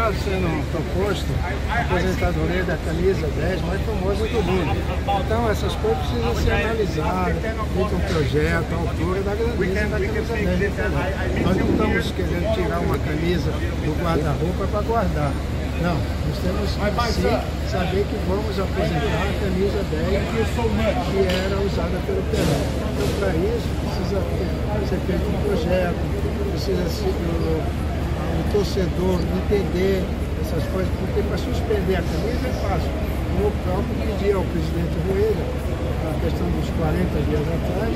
está sendo proposto a aposentadoria da camisa 10 mais famosa do mundo. Então essas coisas precisam ser analisadas, feito um projeto, a altura da grandeza da camisa 10 Nós não estamos querendo tirar uma camisa do guarda-roupa para guardar. Não, nós temos que sim saber que vamos aposentar a camisa 10 que era usada pelo Pelé. Então, para isso, precisa ser feito um projeto, precisa ser o, torcedor entender essas coisas, porque para suspender a camisa é fácil. Eu próprio pedi ao presidente Rueda, a questão dos 40 dias atrás,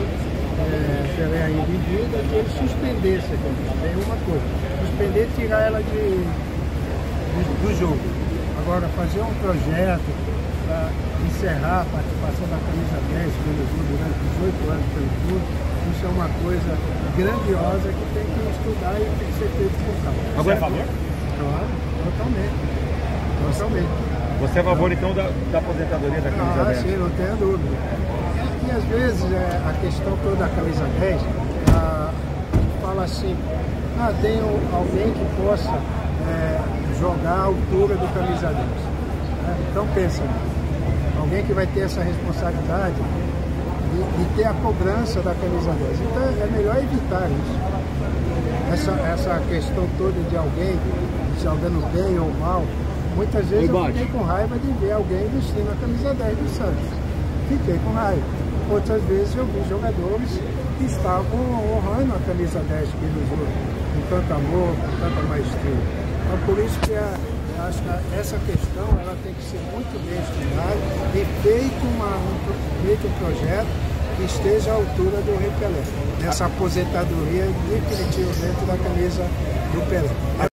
é, Pelé que ele suspendesse a camisa. É uma coisa. Suspender, tirar ela de do, do jogo. Agora, fazer um projeto para encerrar a participação da camisa 10 pelo durante 18 anos pelo clube, isso é uma coisa grandiosa que tem que estudar e tem que ser feito com calma. Você é a favor? Claro, totalmente. Totalmente. Você é a favor então da, da aposentadoria da camisa ah, 10? sim, não tenho dúvida. E, e às vezes é, a questão toda da camisa 10 ah, fala assim, ah, tem alguém que possa é, jogar a altura do camisa 10. Né? Então pensa, alguém que vai ter essa responsabilidade de, ter a cobrança da camisa 10. Então é melhor evitar isso. Essa, essa questão toda de alguém jogando bem ou mal, muitas vezes eu fiquei com raiva de ver alguém vestindo a camisa 10 do Santos. Fiquei com raiva. Outras vezes eu vi jogadores que estavam honrando a camisa 10 que eles com tanto amor, com tanta maestria. Então, por isso que a, acho que essa questão ela tem que ser muito bem estudada e feito, uma, um, feito um projeto que esteja à altura do Rei Pelé, dessa aposentadoria definitiva dentro da camisa do Pelé.